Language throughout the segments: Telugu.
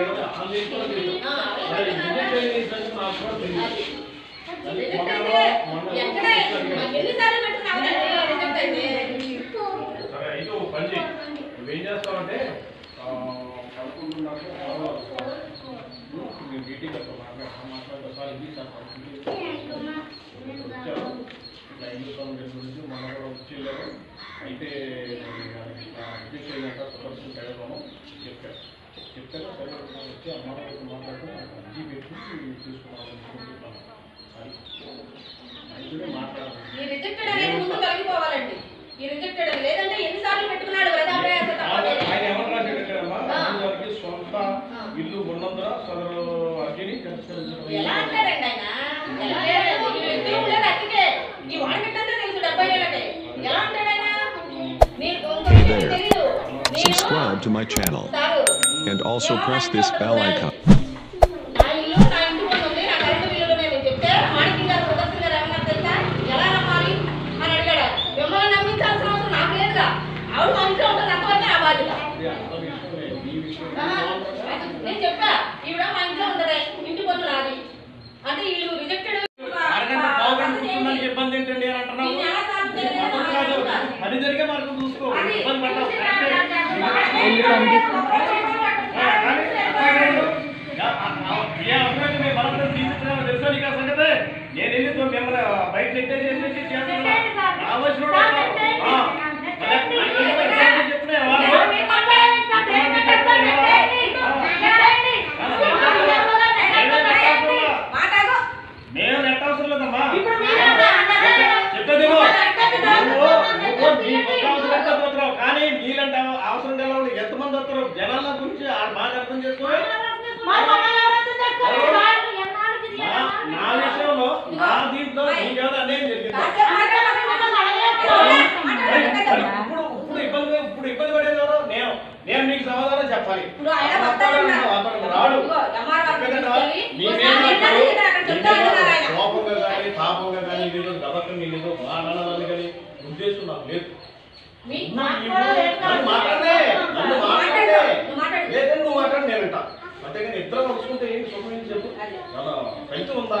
కదా. ఆన్లైన్ కూడా లేదు మరి రిజెక్ట్ అయ్యే సంగతి నాకు కూడా తెలియదు అది మొన్న మొన్న ఎన్నిసార్లు పెట్టుకున్నావు రిజెక్ట్ అయితే సరే అయితే ఓ పని చేయి. నువ్వేం చేస్తావంటే ఆ, పదకొండున్నరకు తర్వాత వస్తావు. మీ మీటింగ్ మాట్లాడతాం సార్ ఇది సార్ పరిస్థితి ఇట్లా హిందూ కాంగ్రెస్ గురించి మన కూడా వచ్చి వెళ్ళారు. అయితే అయినాక ప్రదర్శన చేయడము చెప్పారు. చెప్పారు సరే వచ్చి అమ్మాయితో మాట్లాడుతూ అర్జీ పెట్టి అనుకుంటున్నాను అది మాట్లాడాలి. ఈ రిజెక్టెడ్ అనేది ముందు తొలగిపోవాలండి. ఈ రిజెక్టెడ్ లేదంటే ఎన్నిసార్లు పెట్టుకున్నాడు ఆయన ఏమన్నా సొంత ఇల్లు ఉన్నందున సదరు అర్జీని ఎలా అంటారండి ఆయన? అతికే. ఈ తెలుసు డెబ్బై ఏళ్ళకి. ఎలా అంటాడు ఆయన? మీరు ఇంకో Hey విషయం there. తెలీదు. నేను Subscribe to my channel. Sir and also press this bell icon. నా ఇల్లు నా ఇంటి ముందు ఉంది నా కరెంటు బిల్లులు నేను చెప్తే మాణిక్యం గారు సుదర్శన్ గారు ఏమన్నా తెలుసా ఎలా నమ్మాలి అని అడిగాడు మిమ్మల్ని నమ్మించాల్సిన అవసరం నాకు లేదుగా ఆవిడ మా ఇంట్లో ఉంటుంది అంతవరకే నా బాధ్యత ఇది అందరూ విషయమే. ఈ విషయం ఆహా, నేను చెప్పా ఈవిడ మా ఇంట్లో ఉండదు ఇంటి పన్ను నాది అంటే వీళ్ళు రిజెక్టెడ్ అరగంట పావు గంట కూర్చున్నానికి ఇబ్బంది ఏంటండి అని అంటున్నావు నేను ఎలా సాధించాలి? పద్ధతి కాదు పని జరిగే మార్గం చూసుకో అది ఇబ్బంది పడ్డావు ఇబ్బంది చెప్పినా వాళ్ళు మాట్లాడు మేము నెట్ అవసరం లేదమ్మా. చెప్తాదేమో కానీ నీలంటే అవసరం వాళ్ళు ఎంతమంది వస్తారు జనాల గురించి ఆ బాగా అర్థం చేసుకోవాలి నా దీంట్లో నీకేదో అన్యాయం జరిగింది? కాసేపు మాట్లాడు. మరి ఇప్పుడు ఇప్పుడు ఇబ్బంది ఇప్పుడు ఇబ్బంది పడేది ఎవరు నేను. నేను మీకు సమాధానం చెప్పాలి. అతను రాడు. మీ. కోపంగా కానీ తాపంగా కానీ ఏదో గబక్కని ఏదో మాట్లాడాలని కానీ ఉద్దేశం నాకు లేదు. మీ- నన్ను మాట్లాడే నన్ను మాట్లాడే. లేదంటే నువ్వు మాట్లాడి. నేను వింటా. అంతేగాని ఇద్దరం వస్తుంటే ఏంటి సుఖం చెప్పు. ఫలితం ఉందా?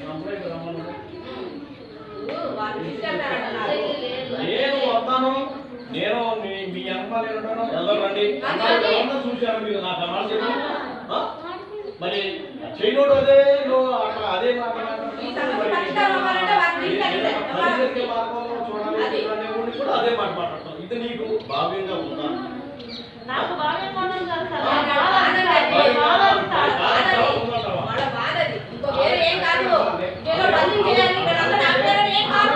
కంప్లైంట్ రమ్మను ఇప్పుడు వాళ్ళు తీసుకెళ్తారన్నారు. నేను వస్తాను. నేను మీ ఉంటాను వెళ్ళరండి అన్నారు ఎవరన్నా చూశారు మీరు. నాకు అన్నారు చెప్పి? మరి చేయనోడు అదే అట్లా అదే మార్గంలో చూడాలి కూడా అదే మాట మాట్లాడతాను. ఇది నీకు భావ్యంగా ఉందా? వాళ్ళ బాధది. వాళ్ళ బాధది. ఇంకో వేరే ఏం కాదు ఏదో డబ్బులు చేయాలి వీళ్ళంతా నా పిల్లలని ఏం కాదు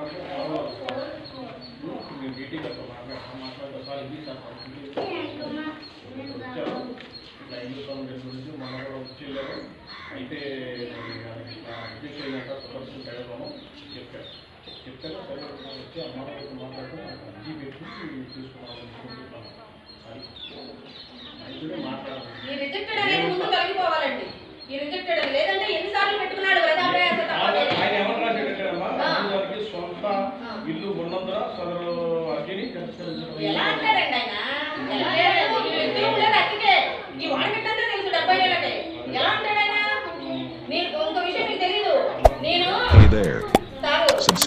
వస్తావు. మీ మీటింగ్ మాట్లాడతాం సార్ ఇది సార్ ఇట్లా హిందూ కాంగ్రెస్ గురించి మన కూడా వచ్చి అయితే రిజెక్ట్ అయినాక చెప్పారు చెప్పారు సరే వచ్చి అమ్మాయితో మాట్లాడుతూ అర్జీ పెట్టి తీసుకున్నాను అనుకుంటున్నాను. అయితే మాట్లాడాలి. ఈ రిజెక్టెడ్ అనేది ముందు తొలగిపోవాలండి. ఈ రిజెక్టెడ్ ఎలా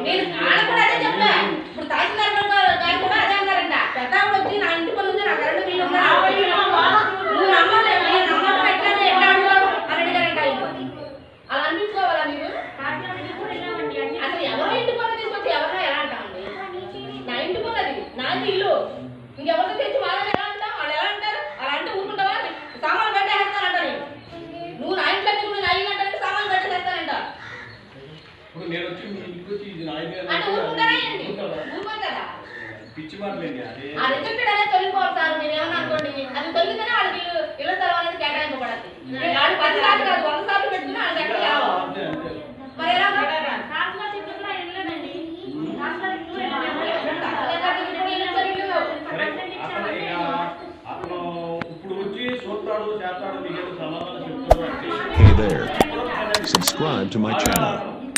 నేను మాట్లాడి- ఆడ కూడా అదే చెప్పా. ఇప్పుడు తహసీల్దార్ గారు గారు కూడా అదే అన్నారంట. పెద్ద వచ్చి నా ఇంటి ఉంది నా కరెంటు బిల్లు ఉందా నువ్వు నమ్మలేదు నేను నమ్మకం ఎట్లా అని అడిగారంట. అలా అనిపించుకోవాలా మీరు? అసలు ఎవరో ఇంటి తీసుకొచ్చి ఎవరో ఎలా అంటామండి? నా ఇంటి పన్ను అది నాది ఇల్లు. ఇంకెవరితో తెచ్చి వాళ్ళు ఎలా అంటారు అలా అంటే ఊరుకుంటావా సామాన్లు పెట్టేస్తానంట నేను నువ్వు నా ఇంట్లో నువ్వు నా ఇల్లు అంటే సామాన్లు పెట్టేస్తానంట ఇప్పుడు నేను వచ్చి మీ ఇంటికి వచ్చి ఇది నా ఇల్లు అంటే ఊరుకుంటారా ఏంటి ఊరుకుంటారా? ఊరుకోరు కదా పిచ్చి మాటలేండి అదే. ఆ రిజెక్టెడ్ అనేది తొలగిపోవాలి సార్ నేను ఏమన్నా అనుకోండి. అది తొలగితేనే వాళ్ళకి ఇళ్ళ స్థలం అనేది కేటాయింపబడద్ది వాళ్ళు పది సార్లు కాదు వంద సార్లు పెట్టుకుని వాళ్ళకి ఎక్కడ కావాలి. మరి ఎలా Hey there. Subscribe to my channel.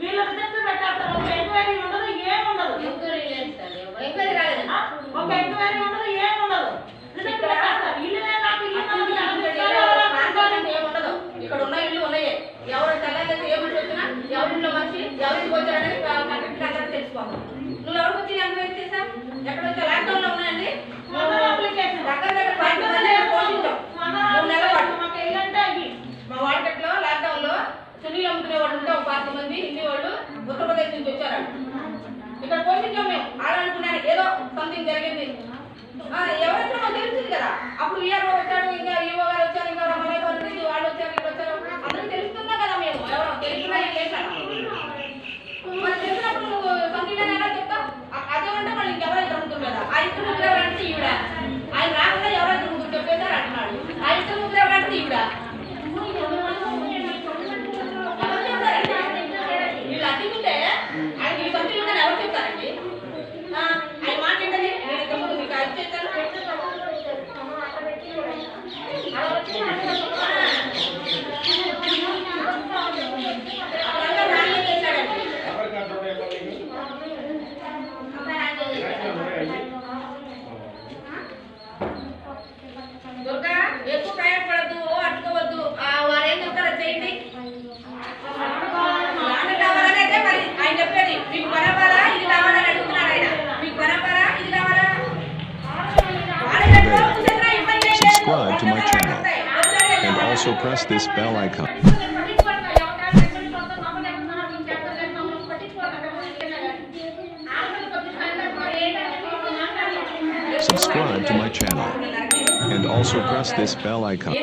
వీళ్ళ రిజెక్ట్ పెట్టేస్తారు. ఒక ఎంక్వైరీ ఉండదు ఏం ఉండదు. ఎంక్వైరీ లేదు సార్ ఎంక్వైరీ రాలేదండి ఆ? ఒక ఎంక్వైరీ ఉండదు ఏం ఉండదు. రిజెక్ట్ ఇల్లు నాకు ఇల్లు ఉండదు. ఇక్కడ ఉన్న ఇల్లు ఉన్నాయే. ఎవరు మనిషి ఎవరికి వచ్చారనేది తెలిసిపోతుంది నువ్వు ఎవరికి వచ్చి ఎంక్వైరీ చేసా ఎక్కడ వచ్చా లో సునీల్ అమ్ముకునే వాళ్ళు ఉంటే ఒక పాతి మంది హిందీ వాళ్ళు ఉత్తరప్రదేశ్ నుంచి వచ్చారు ఇక్కడ పోషించాం మేము. ఆడాలనుకున్నాను ఏదో సంథింగ్ జరిగింది. ఆ, ఎవరైనా మాకు తెలిసింది కదా. అప్పుడు ఈఆర్ఓ వచ్చాడు ఇంకా ఈఓ గారు వచ్చారు ఇంకా రమణయ్య గారు వాళ్ళు వచ్చారు ఇక్కడ వచ్చారు. అందరూ తెలుస్తున్నా కదా మేము? ఎవరో తెలిసినా ఏం మరి తెలిసినప్పుడు నువ్వు సంథింగ్ అని ఎలా చెప్తావు? అదే అదేమంటే వాళ్ళు ఇంకెవరైనా దొరుకుతుంది కదా ఆయన ఇద్దరు ముగ్గురు ఈవిడ. ఆయన రాకుండా ఎవరైనా also press this bell icon. Subscribe to my channel and also press this bell icon.